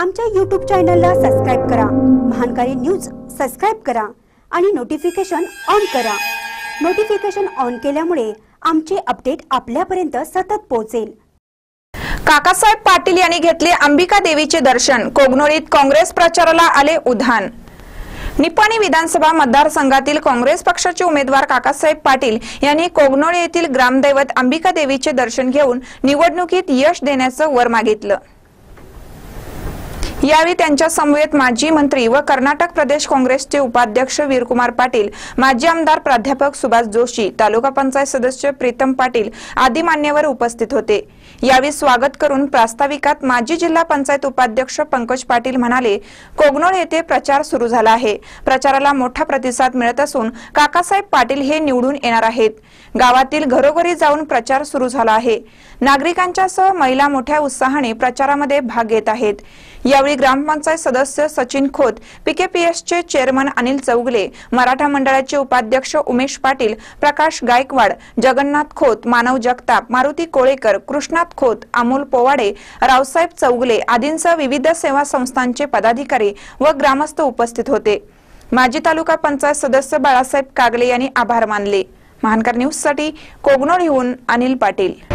आमच्या यूट्यूब चॅनलला सबस्क्राईब करा. महानकारी न्यूज सबस्क्राईब करा आणि नोटिफिकेशन ऑन करा. नोटिफिकेशन ऑन केल्यामुळे आमचे अपडेट आपल्यापर्यंत सतत पोहोचेल. काकासाहेब पाटील यांनी घेतले अंबिका देवीचे दर्शन. कोगनोळीत काँग्रेस प्रचाराला आले उधाण. निपाणी विधानसभा मतदारसंघातील काँग्रेस पक्षाचे उमेदवार काकासाहेब पाटील यांनी कोगनोळी येथील ग्रामदैवत अंबिका देवीचे दर्शन घेऊन निवडणुकीत यश देण्याचं वर मागितलं. यावेळी त्यांच्या समवेत माजी मंत्री व कर्नाटक प्रदेश काँग्रेसचे उपाध्यक्ष वीरकुमार पाटील माजी आमदार प्राध्यापक सुभाष जोशी तालुका पंचायत सदस्य प्रीतम पाटील आदी मान्यवर उपस्थित होते. यावेळी स्वागत करून प्रास्ताविकात माजी जिल्हा पंचायत उपाध्यक्ष पंकज पाटील म्हणाले कोगनोळ येथे प्रचार सुरू झाला आहे. प्रचाराला मोठा प्रतिसाद मिळत असून काकासाहेब पाटील हे निवडून येणार आहेत. गावातील घरोघरी जाऊन प्रचार सुरू झाला आहे. नागरिकांच्यासह महिला मोठ्या उत्साहाने प्रचारामध्ये भाग घेत आहेत. यावेळी ग्रामपंचायत सदस्य सचिन खोत पीकेपीएसचे चेअरमन अनिल चौगले मराठा मंडळाचे उपाध्यक्ष उमेश पाटील प्रकाश गायकवाड जगन्नाथ खोत मानव जगताप मारुती कोळेकर कृष्णात खोत अमोल पोवाडे रावसाहेब चौगले आदींसह विविध सेवा संस्थांचे पदाधिकारी व ग्रामस्थ उपस्थित होते. माजी तालुका पंचायत सदस्य बाळासाहेब कागले यांनी आभार मानले. महानकर न्यूजसाठी कोगनोळ येऊन अनिल पाटील.